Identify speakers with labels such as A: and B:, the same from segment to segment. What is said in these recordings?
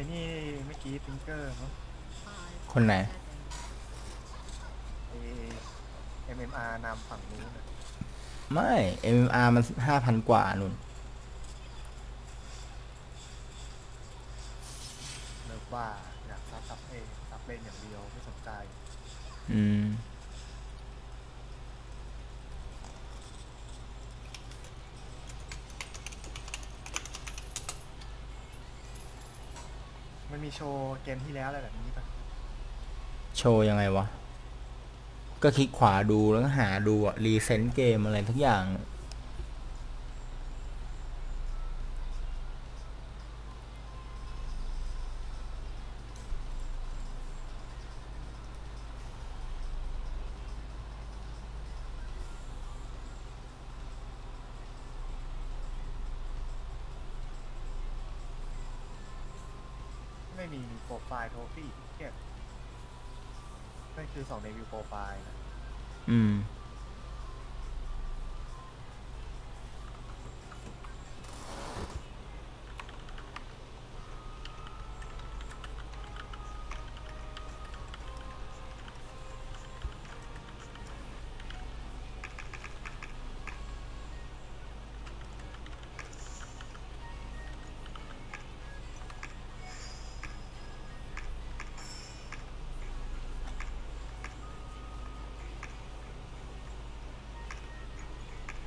A: อ้นี่เมื่อกี้ฟิงเกอร์เนาะ
B: คนไหน
A: ไอ้ MMR นำฝั่งนู้นน่ะ
B: ไม่ MMR มันห้าพันกว่านุ่น
A: เลิกว่าอยากซับซับเองซับเลนอย่างเดียวไม่สนใจ
B: อืม
A: โชว์เกมที่แล้วอะไรแบบนี้ปะ
B: โชว์ยังไงวะ ก็คลิกขวาดูแล้วก็หาดูอะรีเซนต์เกมอะไรทุกอย่าง
A: ไม่มีโปรไฟล์โทฟี่เก็บนั่นคือสองในวิวโปรไฟล์นะ
B: อืม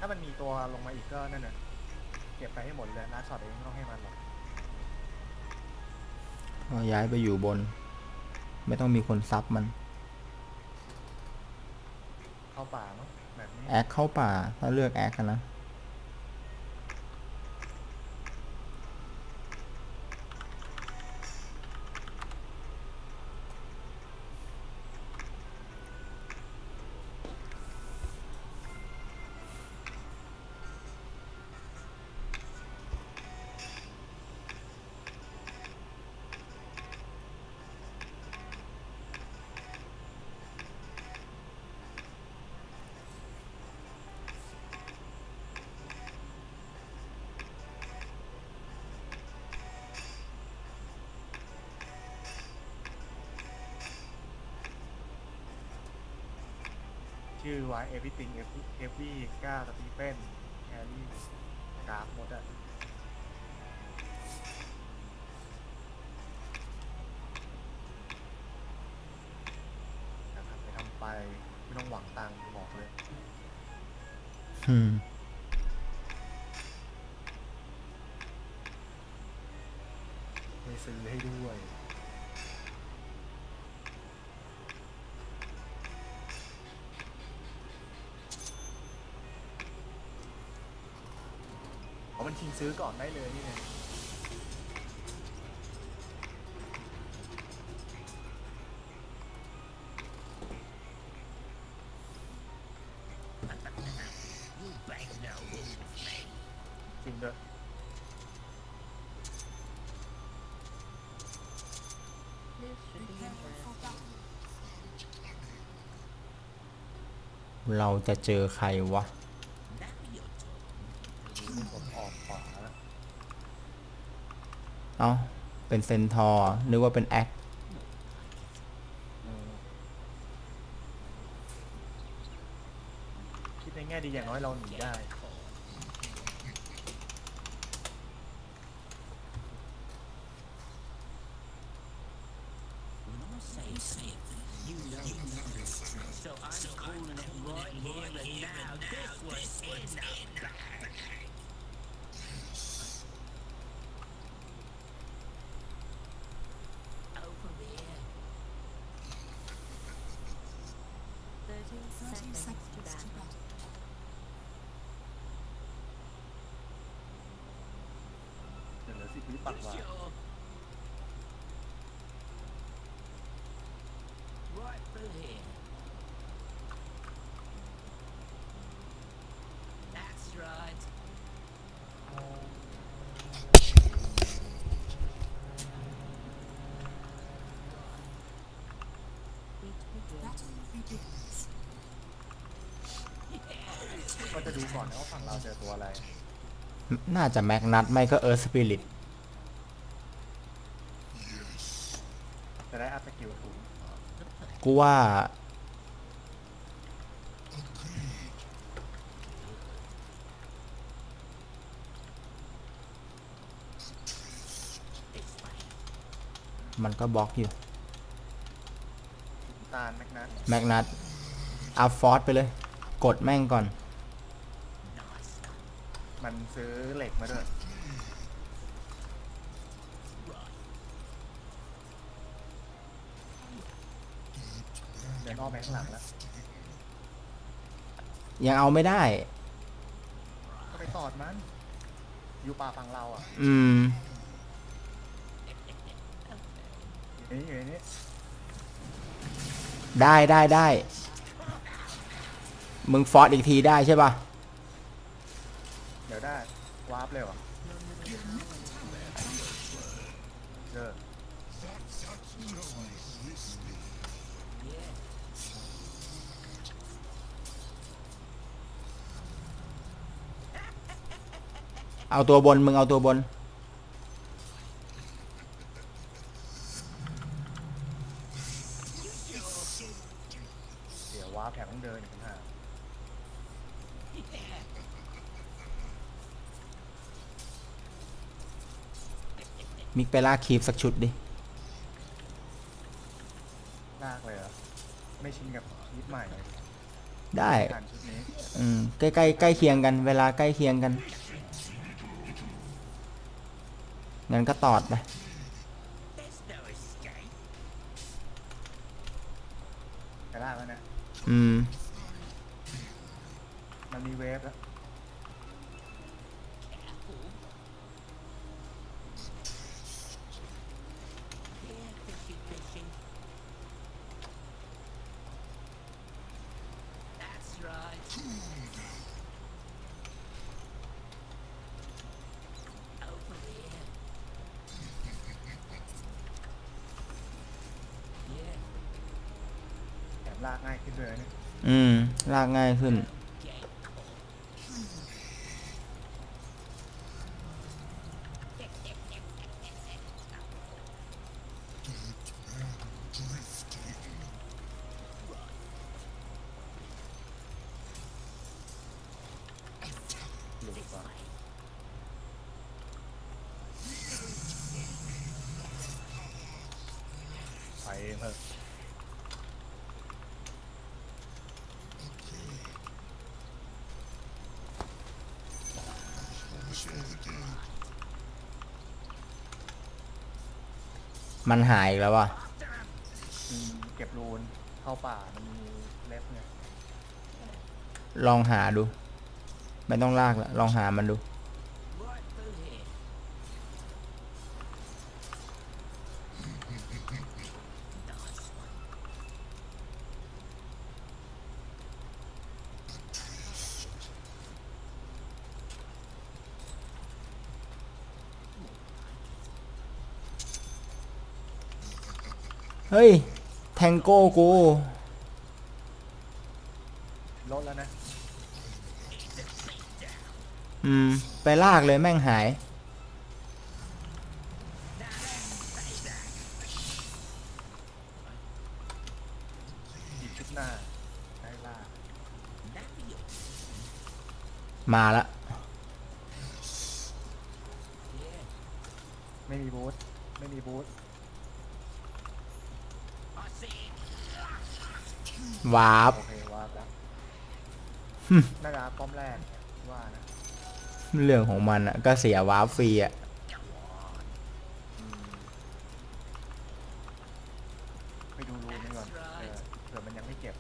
A: ถ้ามันมีตัวลงมาอีกก็นั่นน่ะเก็บไปให้หมดเลยนะช็อตเองไม่ต้องให้มันหรอก
B: ก็ย้ายไปอยู่บน ไม่ต้องมีคนซับมัน
A: เข้าป่าเนาะแบบนี้
B: แอคเข้าป่า ถ้าเลือกแอคกันนะ
A: ว่า everything every every ก้าสตีเฟนแครี่กราฟหมดอะนะครับไปทำไป ไม่ต้องหวังตังค์บอกเลย
B: อืม
A: ไม่ มันชิงซื้อก่อนได้เลยนี่ไงจริงด้วย
B: เราจะเจอใครวะ
A: ผมออกขวาแล้ว
B: เอ้า เป็นเซนทอร์นึกว่าเป็นแอค
A: คิดในแง่ดีอย่างน้อยเราหนีได้
C: So I'm calling it right here and now. This was in the bag. Over here.
D: 30 seconds to battle.
A: เดี๋ยวเหลือสิบวิปักว่า
C: Sure. Right through here. That's right.
A: ก็จะดูก่อนนะว่าฝั่ง เราเจอตัวอะไร
B: น่าจะแม็กนัทไม่ก็เอิร์ธสปิริต
A: ได้อัพสกิลถูก
B: กูว่า มันก็บล็อกอยู่
A: ตาลแมกนัส
B: แมกนัตอัพฟอร์สไปเลย กดแม่งก่อน
A: มันซื้อเหล็กมาด้วยเดินอ้อมไปข้างหลังแล้ว
B: ยังเอาไม่ได้
A: ก็ไปตอดมัน อยู่ป่าฝั่งเราอะ
B: อืม
A: อยู่นี่อยู่นี่
B: ได้ได้ได้ มึงฟอร์สอีกทีได้ใช่ป่ะ
A: เดี๋ยวได้วาร์ป เลยวะเจอ
B: เอาตัวบน มึงเอาตัวบน
A: เดี๋ยววาร์ปแถมต้องเดินอีกต่างหาก
B: มิกไปลากคีบสักชุดดิ
A: ลากเลยเหรอ ไม่ชินกับชีวิตใหม่เลย
B: ได้
A: การชุดนี้
B: อืมใกล้ใกล้ใกล้เคียงกัน เวลาใกล้เคียงกัน งั้นก็ตอดไป
C: There's no escape.
A: ไปลากแล้วนะ
B: อืม
A: มันมีเวฟแล้ว
C: Careful. Yeah, fishy, fishy. That's right. Over here. Yeah,
A: แถม ลากง่ายขึ้นเลยนี่
B: อืม ลากง่ายขึ้น
C: get caught.
A: หลุดก่อนไปเถอะ
B: มันหายอีกแล้วว่ะ
A: อืมเก็บรูนเข้าป่ามันมีเล็บเนี่ย
B: ลองหาดู ไม่ต้องลากละลองหามันดู
C: Right through here. Nice one.
B: เฮ้ย แทง โก้กู
A: ลดแล้วนะ
B: อืม ไปลากเลยแม่งหาย
A: อีกชุดหน้าได้ล่าก
B: มาละ
A: ไม่มีบูธไม่มีบูธ
B: วาร์ป
A: โอเควาร์ปแล้วน่าจะป้อมแรกว่านะ
B: เรื่องของมันอะก็เสียวาร์ปฟรีอะ
A: อืมไปดูรูนนี่ก่อนเผื่อเผื่อมันยังไม่เก็บ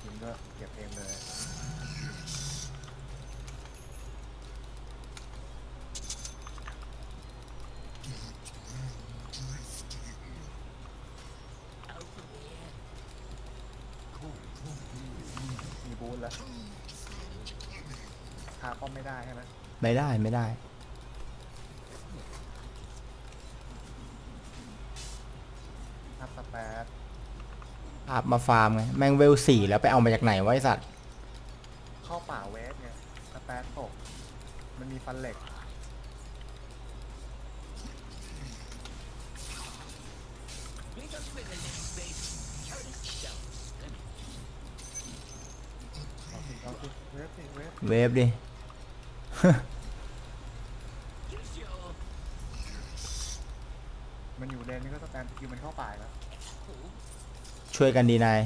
A: ทีมก็เก็บเองเลย
C: Over here.
A: มีบูธแล้วคาป้อมไม่ได้ใช่ไหม
B: ไม่ได้ไม่ได้
A: ทับสแปด
B: อัพ มาฟาร์มไงแม่งเวลสี่แล้วไปเอามาจากไหนวะไอสัตว์
C: ช่วยกันดีนาย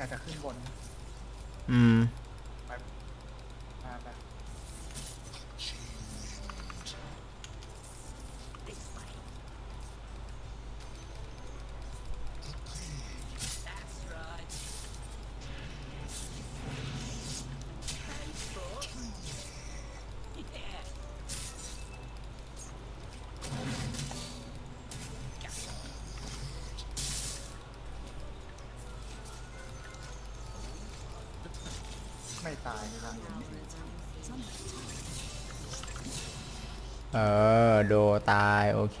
A: อาจจะขึ้นบน
C: อืม
A: ไม่ตายนะ
C: เออ โดตาย โอเค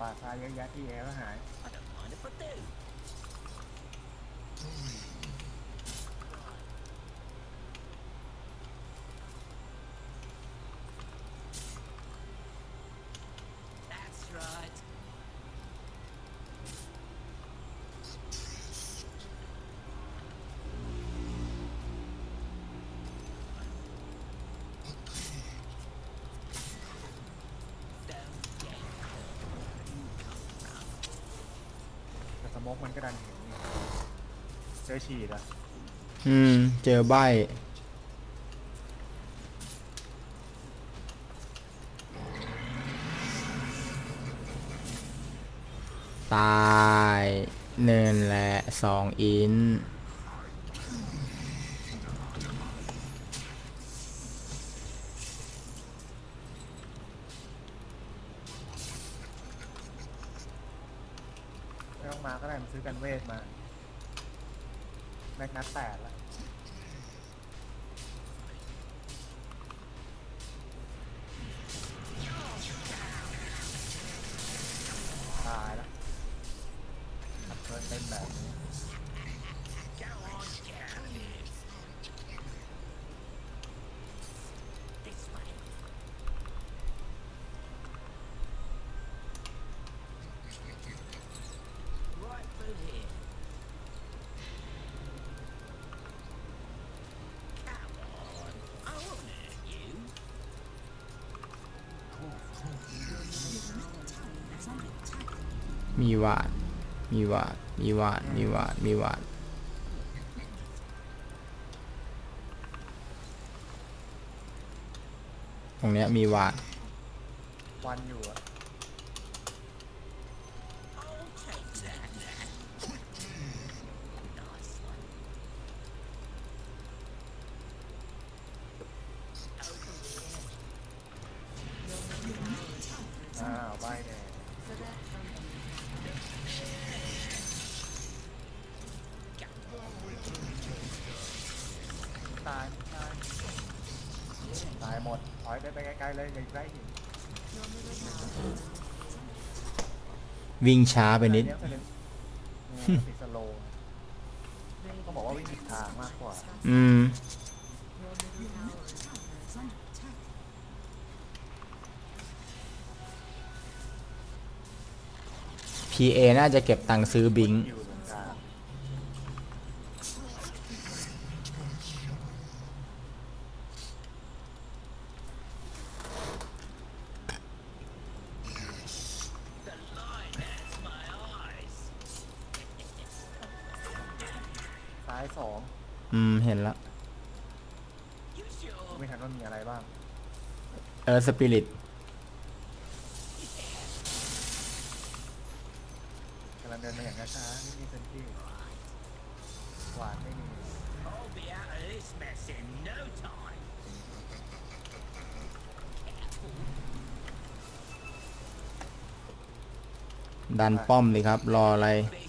A: ป่าชายเยอะแยะที่แอร์ก็หาย กมันก็ดันเห็นนี่เจอฉีดอะ
B: อืม เจอใบตายเนินและสองอิน
A: ไม่ต้องมาก็ได้มันซื้อกัน เวทมา แม็กนัดแตกแล้ว
B: มีวาด มีวาด มีวาด มีวาด มีวาด ตรงเนี้ยมีวาด
A: วันอยู่อะ
C: I'll take that. Nice one. Over here.
A: อ้าวใบแดง
D: For that company.
A: ตายตายตายหมดถอยไปไปไกลๆเลยอย่าใกล้หิน
D: Your middle tower.
B: วิ่งช้าไปนิด
A: พีเลยเนี่ยติดสโลว์ต้องบอกว่าวิ่งผิดทางมากกว่า
B: อืม PA น่าจะเก็บตังค์ซื้อบิงค์
A: ออ
B: สปิริต
A: กำลังเดินมาอย่างช้าๆไม่มีเซนที่หวานไม่มี
C: I'll be out of this mess in no time.
B: ดันป้อมเลยครับ รออะไร
C: Fish.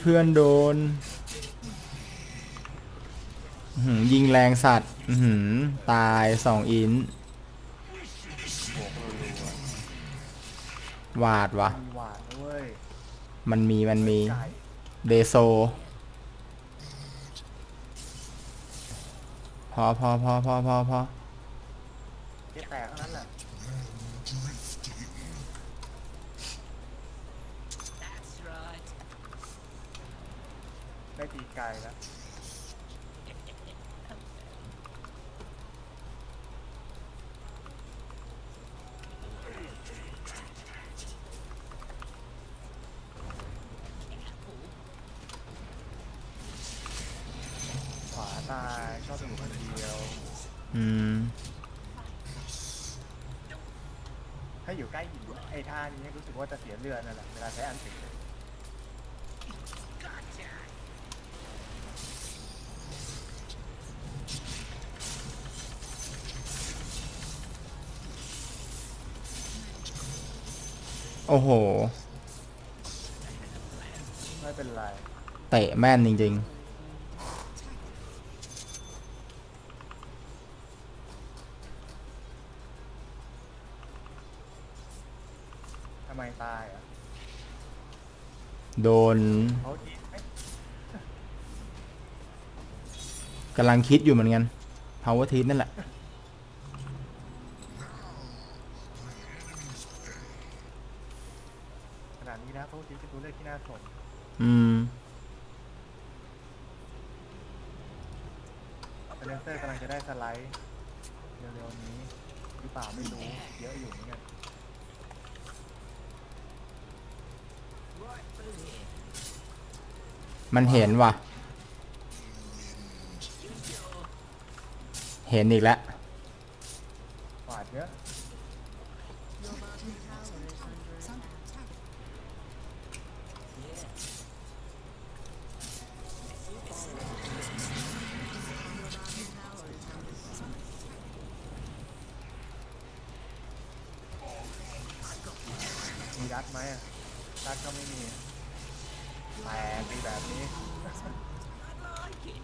B: เพื่อนโดนยิงแรงสัตว์ตายสองอิน
A: วา
B: ดวะ
A: มีหวานด้วย
B: มันมีมันมี เดโซ พอพอพอพอพอพอ
A: เจ๊แตกเท่านั้นแหละ
C: That's right.
A: ได้ตีไก่แล้ว ขวาตายชอบอยู่คนเดียว
B: อืม
A: ถ้าอยู่ใกล้หินไอ้ท่านี้รู้สึกว่าจะเสียเรือนั่นแหละเวลาใช้อันติด
C: Gotcha.
B: โอ้โห
A: ไม่เป็นไร
B: เตะแม่นจริง
A: ทำไมตายอะ
B: ๆ โดนกำลังคิดอยู่เหมือนกัน power t นั่นแหละ
A: ขนาดนี้นะเขาทีเป็นตัวเลือกที่น่าสน
B: อืม
A: เซนเซอร์กำลังจะได้สไลด์เร็วๆนี้หรือเปล่าไม่รู้เยอะอยู่เหมือนกัน
C: Right through here. ั
B: นเห็นว่ะ เห็นอีกแล้ว
A: มีรัดไหมรัดก็ไม่มี แต่มีแบบนี้
C: I like it.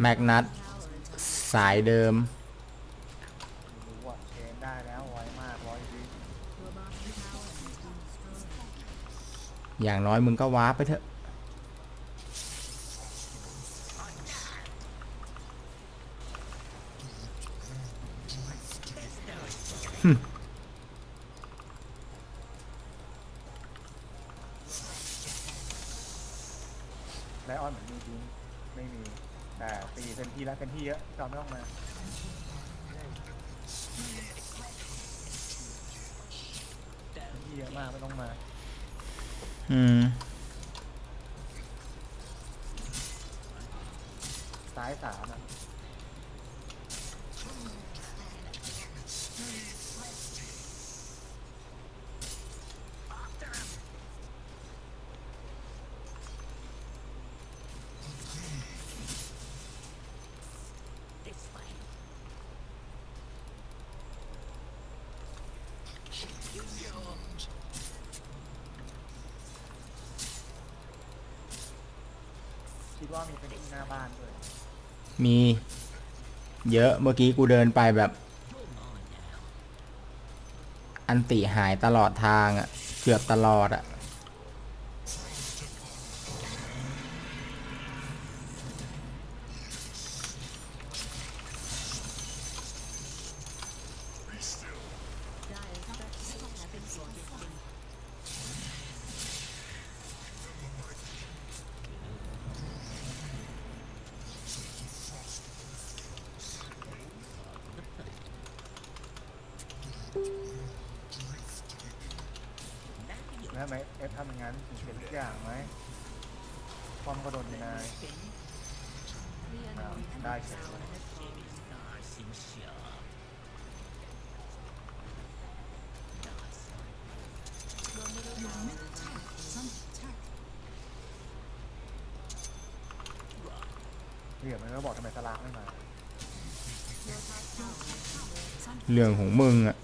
B: แมกนัต
D: Tower is under
B: สายเดิม
A: ไม่รู้ว่าเชนได้แล้วไวมากร้อยวิ
D: Your bottom tower has been destroyed.
B: อย่างน้อยมึงก็ว้าร์ปไปเถอะ
A: ไลออนเหมือนมีจริงไม่มี แต่ตีเป็นที่แล้วเป็นที่เยอะจอมไม่ต้องมาเป็นที่เยอะมากไม่ต้องมา
B: อืม
A: ซ้ายสามอะ
C: This way.
A: คิดว่ามีเป็นที่หน้าบ้านด้วย
B: มีเยอะเมื่อกี้กูเดินไปแบบ อันติหายตลอดทางอะ่ะ เกือบตลอดอะ่ะ
A: งไหมควมก็โดนยู่
D: ไหนา
C: วได้
D: เฉยเลย
A: เหลี่องมันก็บอกทำไมสลากไม่มา
B: เรื่องของมึงอะ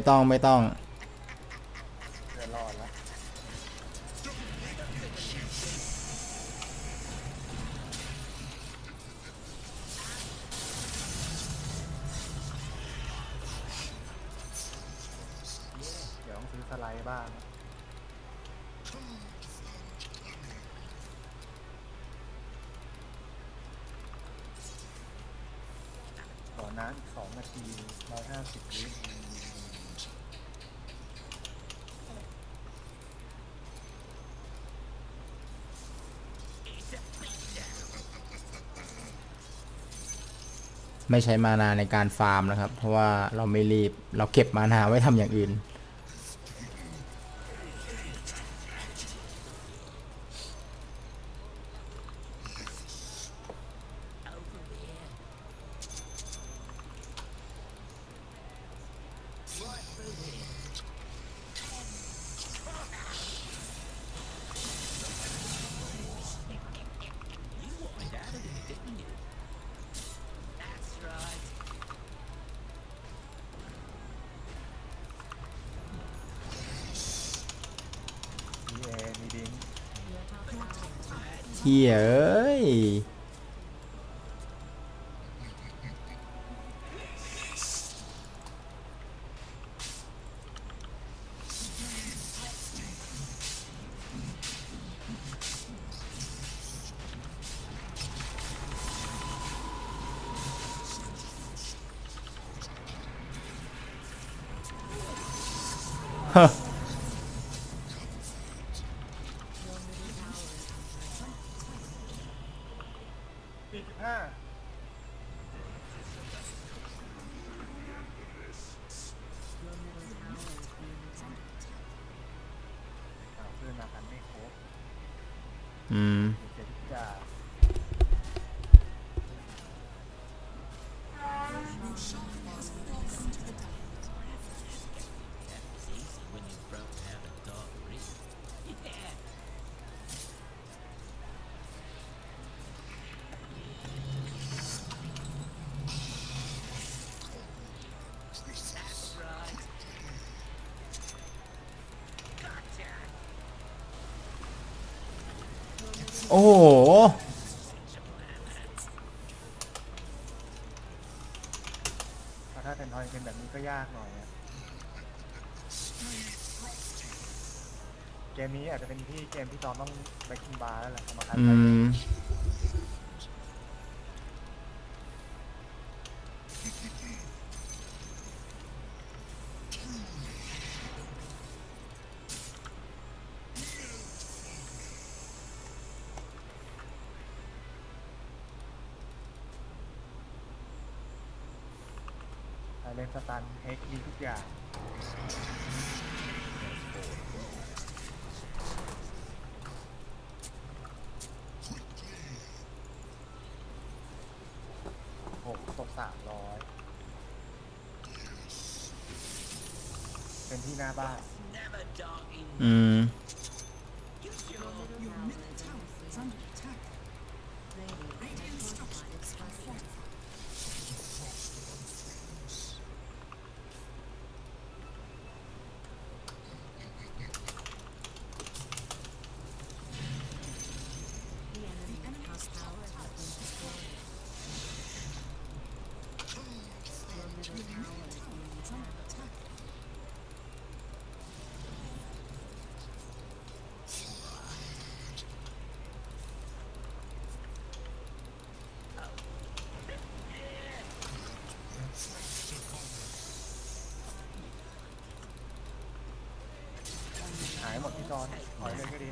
B: ไม่ต้องไม่ต้อง
A: เดี๋ยวต้องซื้อสไลด์บ้างต่อน้ำอีกสองนาทีร้อยห้าสิบลิตร
B: ไม่ใช้มานาในการฟาร์มนะครับ เพราะว่าเราไม่รีบเราเก็บมานาไว้ทำอย่างอื่น อื
A: กมนี้อาจจะเป็นที่เกมที่จอมต้องไปคิงบาร์แล้วแหละสำคัญ
B: อืม
A: เล่นสตันเฮกมีทุกอย่างหกตกสามร้อยเป็น ที่หน้าบ้าน
B: อืม
A: เลยก็ดี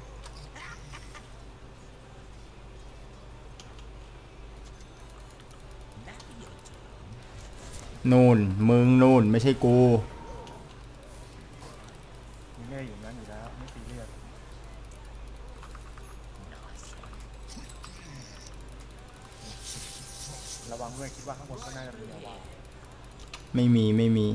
C: Now your turn.
B: นู่นมึงนู่นไม่ใช่กู
A: มีเล่อยู่นั้นอยู่แล้ว ไม่ซีเรียส
C: Nice one.
A: ระวังด้วยคิดว่าข้างบนก็น่าจะมีระวัง
B: ไม่มีไม่มี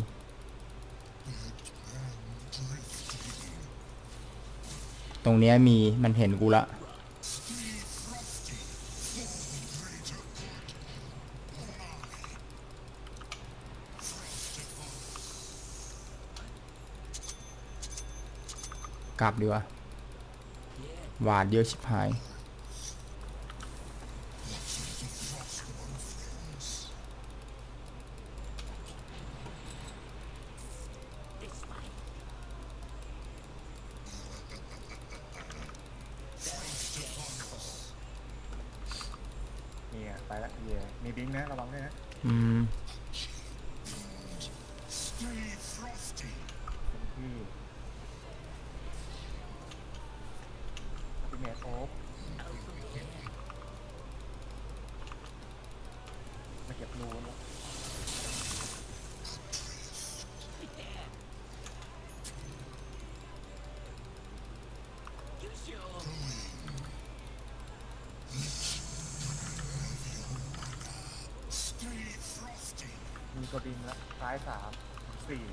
B: ตรงเนี้มีมันเห็นกูละกลับดีกว่าหวาดเยอะชิบหาย
C: This way.
A: นี่อะไปละเย่มีบิงค์นะระวังด้วยนะ
B: อืม
A: เป็นที่พิ เมทโอ๊บมาเก็บรูนแล้ว
C: You sure?
A: มีตัวบินละซ้ายสามสี่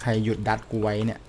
B: ใครหยุดดัดกูไว้เนี่ย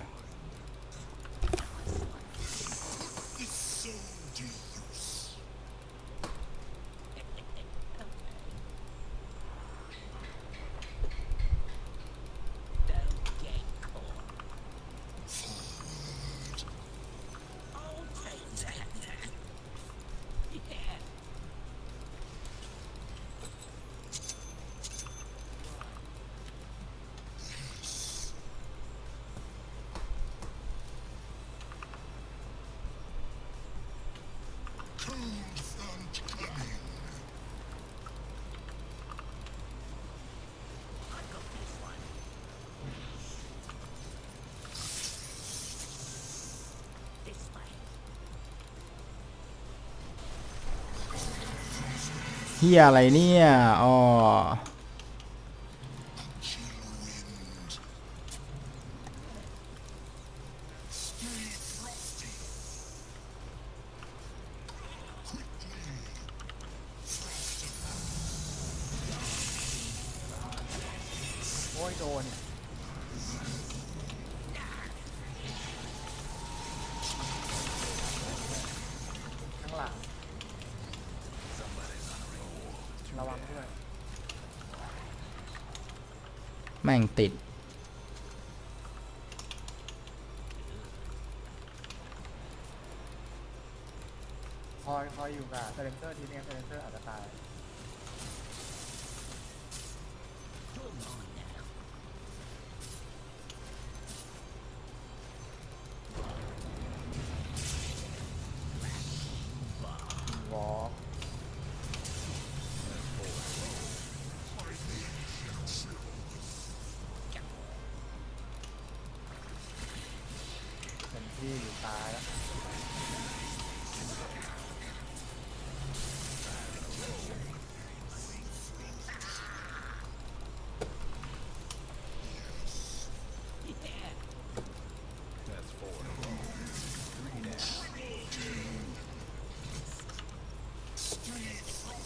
B: ฮียอะไรเนี่ยอ๋อ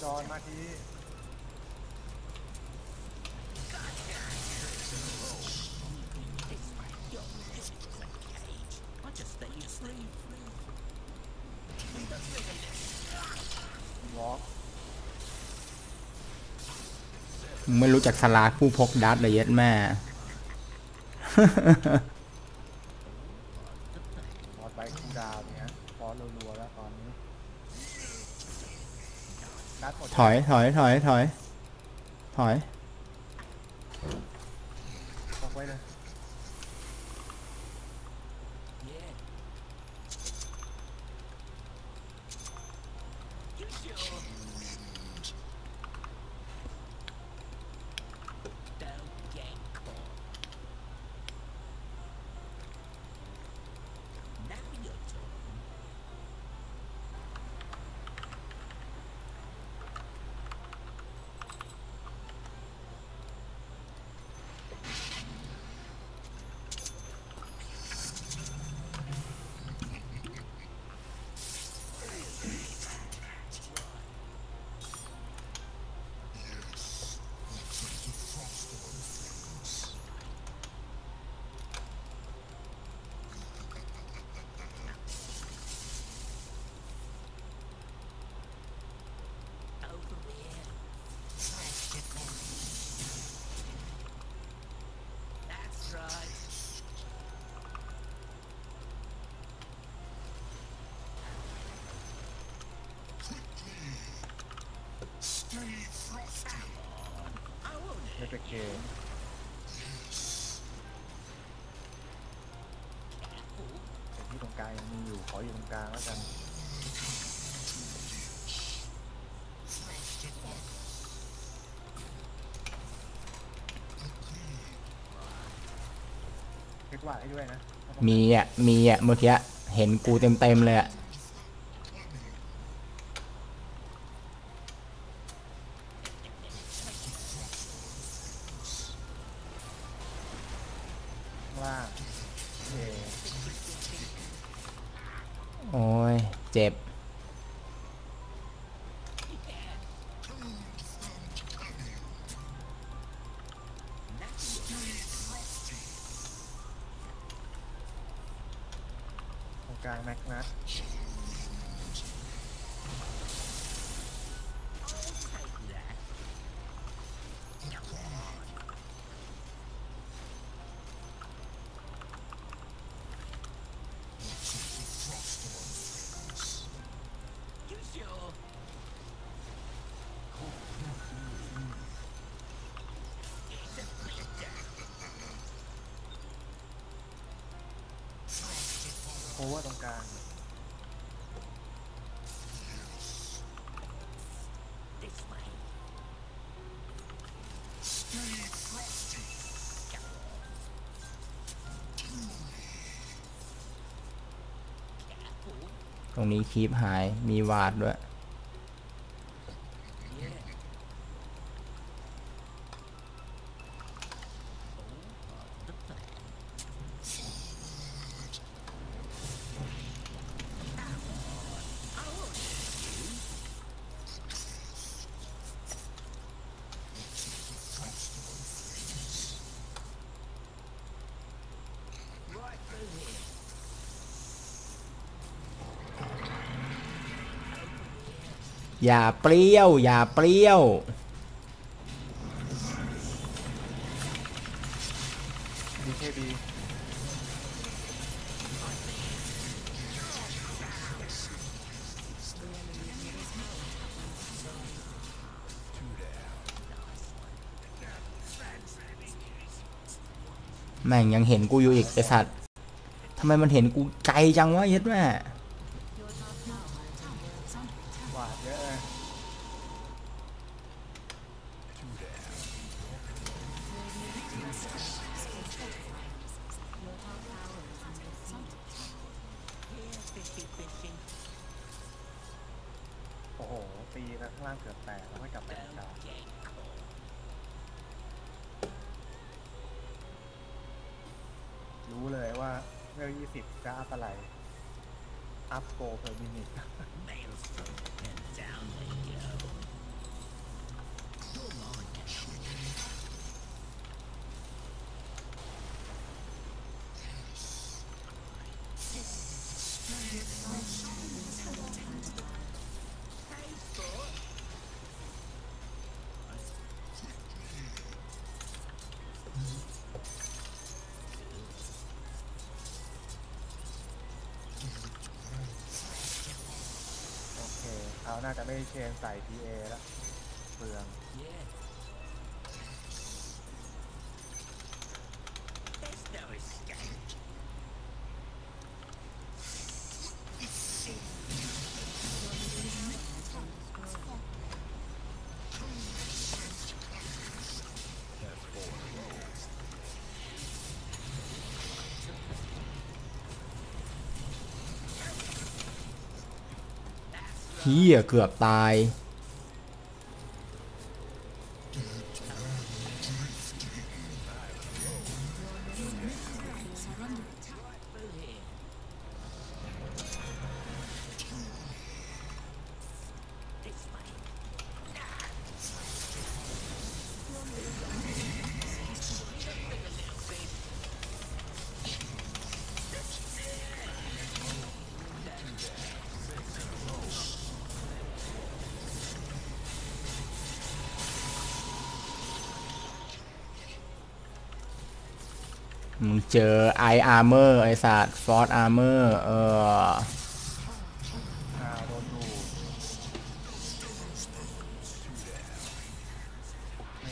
A: จอนมาที
C: This way. You're this is a cage. I'll just stay asleep.
A: วอล์ก
B: มึงไม่รู้จักสลาดผู้พกดัดเลยเย็ดแม่
A: ฟอสไบคูลดาวน์เนี่ยฟอสรัวๆแล้วตอนนี้การ์ดหมด
B: ถอย ถอย ถอย ถอย ถอย
C: That's
A: okay. Để cái con cai mình nhiều khỏi con cai quá anh. มีอะ
B: มีอะเมื่อกี้เห็นกูเต็มเต็มเลยอะ
A: เวอร์ตรงกลาง
C: This way.
B: ตรงนี้คีบหายมีวาดด้วย อย่าเปรี้ยว อย่าเปรี้ยว
A: ดีเคบี
B: แม่งยังเห็นกูอยู่อีกไอสัตว์ทำไมมันเห็นกูไกลจังวะเย็ดแม่
A: ตีแล้วข้างล่างเกือบแตกแล้วไม่กลับไปตรงกลารู้เลยว่าเวลยี่สิบจะอัพอะไร อัพ gold per minute น่าจะไม่เชนใส่ PA แล้ว เฮี
B: ยเกือบตาย มึงเจอไออาร์เมอร์ไอสัตว์ฟอร์ดอาร์เมอร์เออ
A: อ่าโดนดู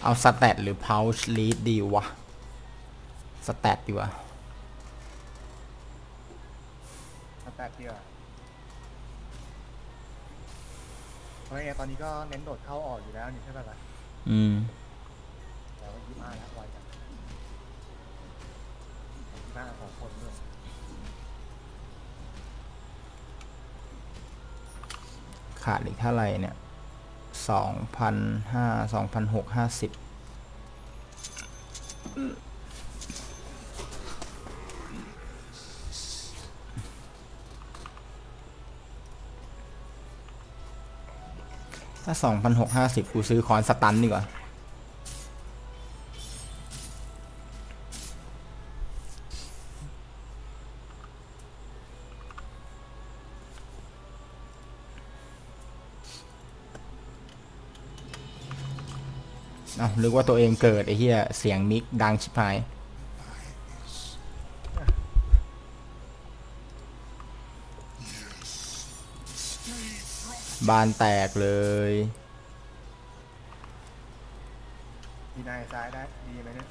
B: เอาสแตทหรือพาวช์ลีดดีวะสแตทดีวะ
A: สแตทเดียวาเพราะไงตอนนี้ก็เน้นโดดเข้าออกอยู่แล้วนี่ใช่ไหมล่ะ
B: อืม
A: แต่ว่ายี่ห้าแล้วไวจังยี่ห้า น้าสองคนด้วย
B: ขาดอีกเท่าไหร่เนี่ยสองพันห้าสองพันหกห้าสิบถ้าสองพันหกห้าสิบกูซื้อคอนสตันดีกว่า นึกว่าตัวเองเกิดไอ้เหี้ยเสียงมิกดังชิบหาย บานแตกเลย
A: ดีนายซ้ายได้ดีไหมเนี่ย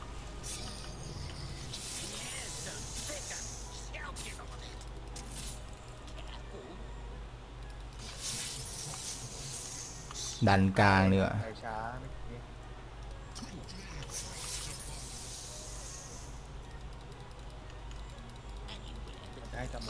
B: ดันกลางเนื้อ
A: ไปช้า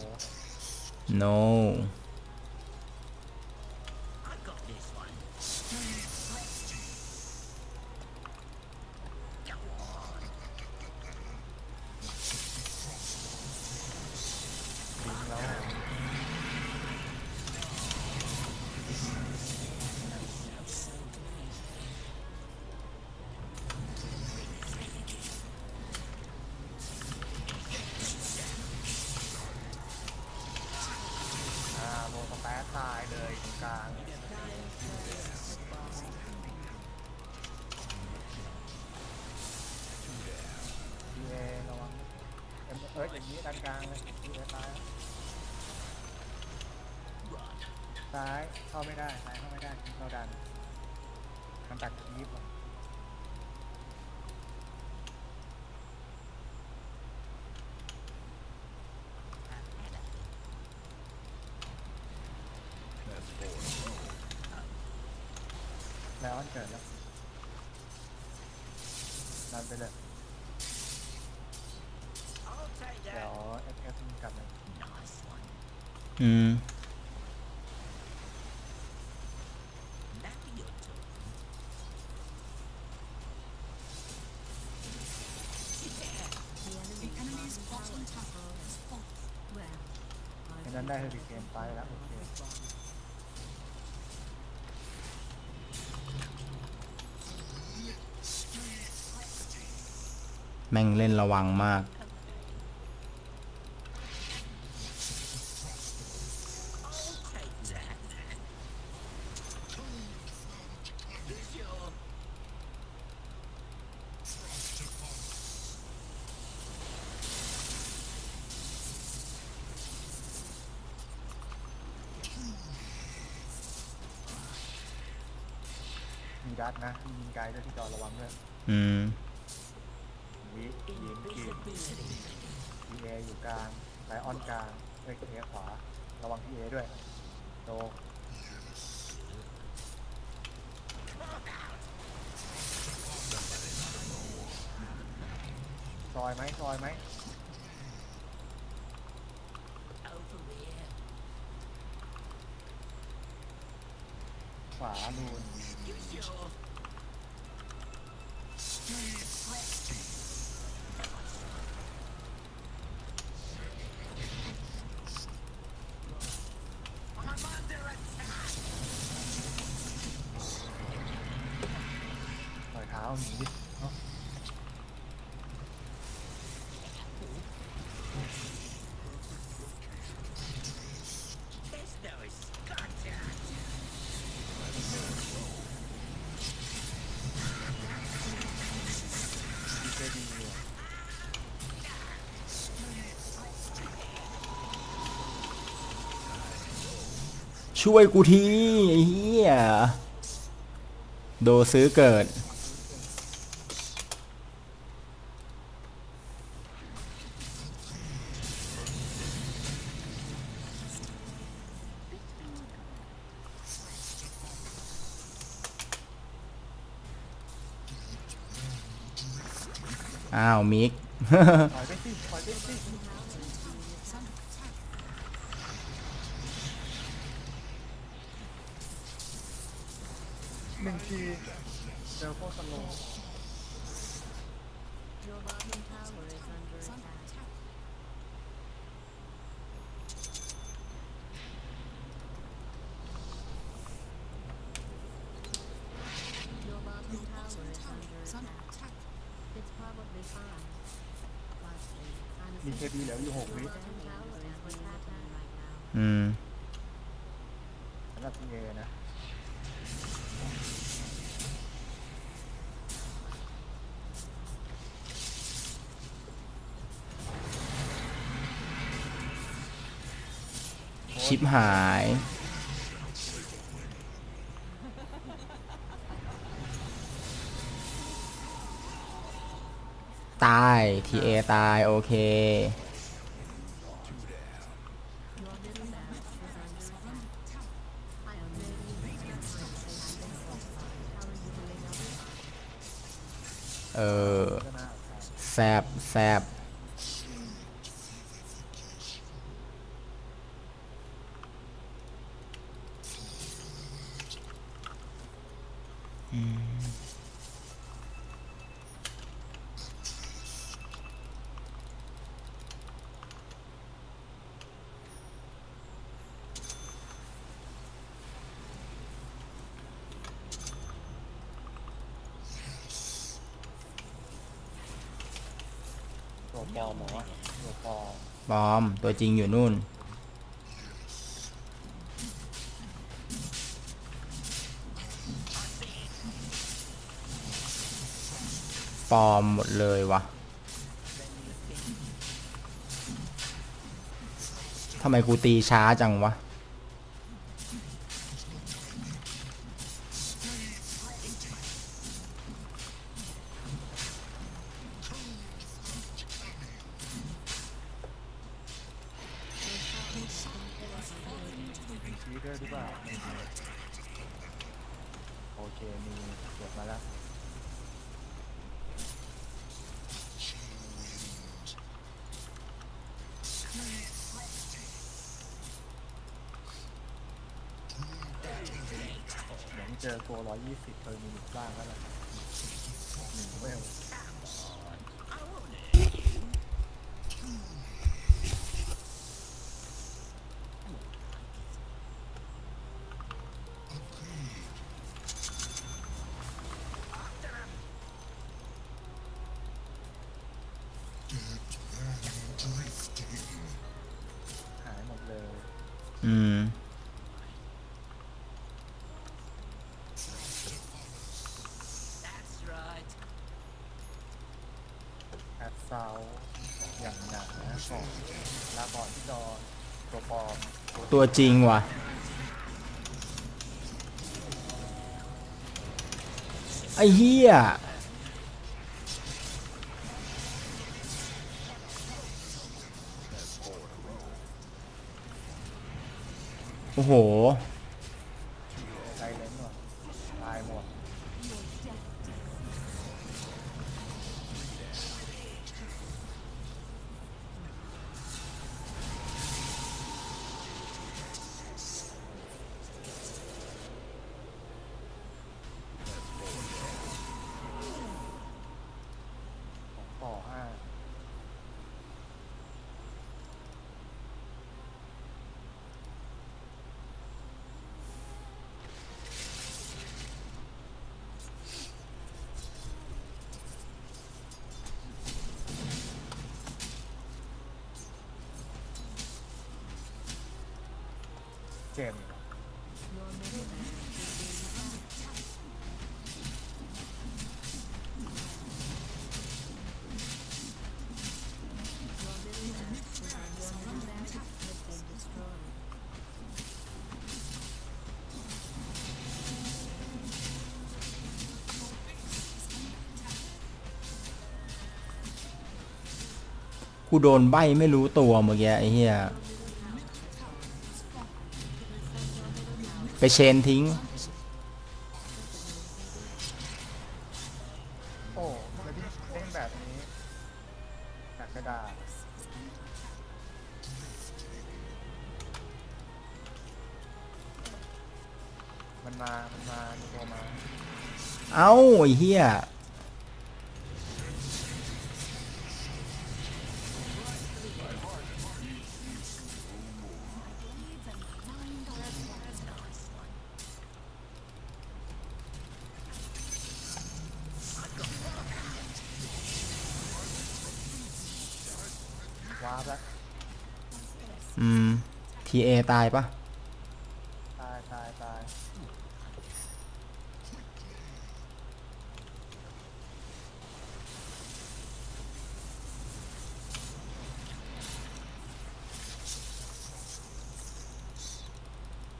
D: Well,
A: ในนั้นได้เฮอริเคนไปแล้วโอเค
B: แม่งเล่นระวังมาก
C: I'll take that. Sure.
A: มีดัด นะมียิงไกลด้วยที่จอระวังด้วย
B: อืม
A: วิยิงกิน
C: Invisibility.
A: ทีเออยู่กลางไลออนกลางเอ้ยเอขวา ระวังทีเอด้วยโตซอยไหมซอยไหม
C: Over here.
A: ขวานูน
C: You sure?
A: ปล่อยเท้า หนีดิเนาะ
B: ช่วยกูทีไอ้เหี้ย โดซื้อเกิด มิก
A: ถอยไปสิถอยไปสิหนึ่งทีเจอพวกสโลว์
D: Your bottom tower is under attack. Your bottom tower is under attack. It's probably fine. Lastly, I'm
A: มีเคบีเหลืออยู่หกวิ
D: bottom tower is being attacked right now.
B: อืม
A: สำหรับทีเอนะ
B: ชิปหาย ต พีเอตาย โอเค เออแซบแซบอืม
A: ตัวปลอมเหรอวะตัวปลอม
B: ปลอม ตัวจริงอยู่นู่น ปลอมหมดเลยวะทำไมกูตีช้าจังวะ
A: อืม แอดเซาอย่างหนาก่อนลาก่อนที่ดอนตัวปลอม
B: ตัวจริงว่ะ ไอ้เหี้ย โอ้โห กูโดนใบไม่รู้ตัวเมื่อกี้ไอ้เหี้ยไปเชนทิ้ง
A: โอ้แล้วที่เล่นแบบนี้อยากจะด่ามันมา มันมามีตัวมา
C: เอ้าไอ้เหี้ย ตายปะ
A: ตายตายตาย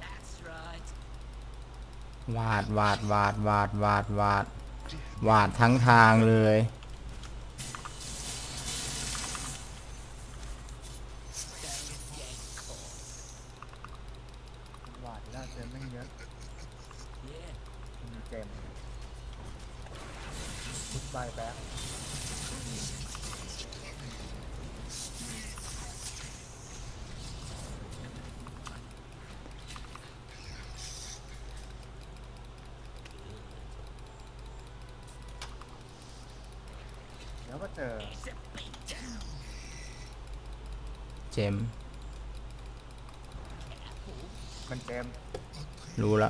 B: That's right.
C: วาดวาดวาดวาดวาดวาดวาดทั้งทางเลย
A: หวาดแล้วเจมไม่งเยอะ
B: Yeah.
A: มีเจมทุกใบแบ็ค เดี๋ยวก็เจอ
B: It's a beatdown.
C: เจม
A: มันเจม
C: รู้ละ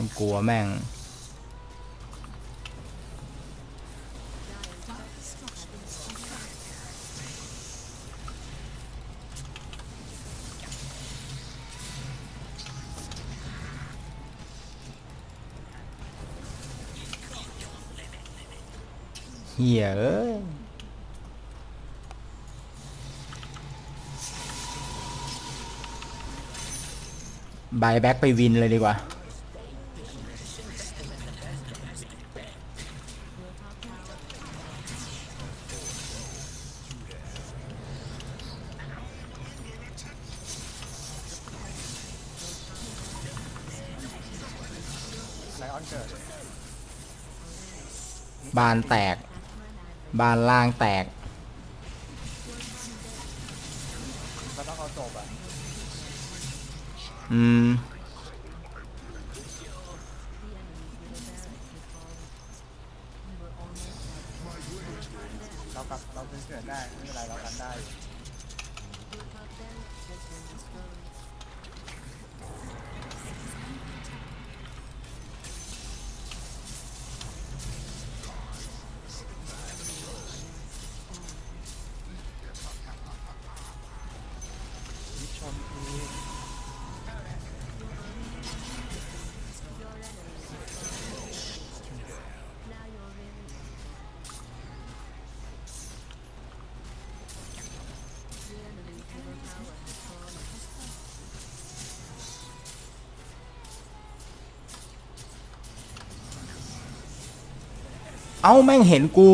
C: ยังกลัวแม่งเฮียเอ้ยบายแบ็กไปวินเลยดีกว่า บานแตก บานล่างแตก
A: ก็ต้องเอาจบอะ
C: อืม
A: เอ้า
C: แม่งเห็นกู